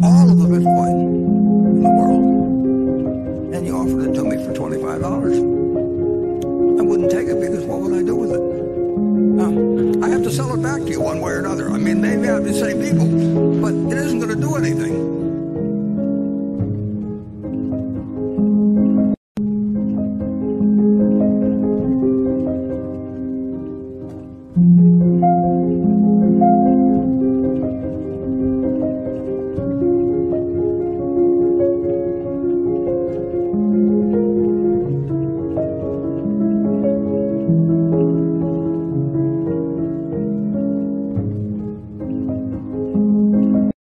all of the Bitcoin in the world, and you offered it to me for $25, I wouldn't take it because what would I do with it? I have to sell it back to you one way or another. I mean, maybe I'd be the same people,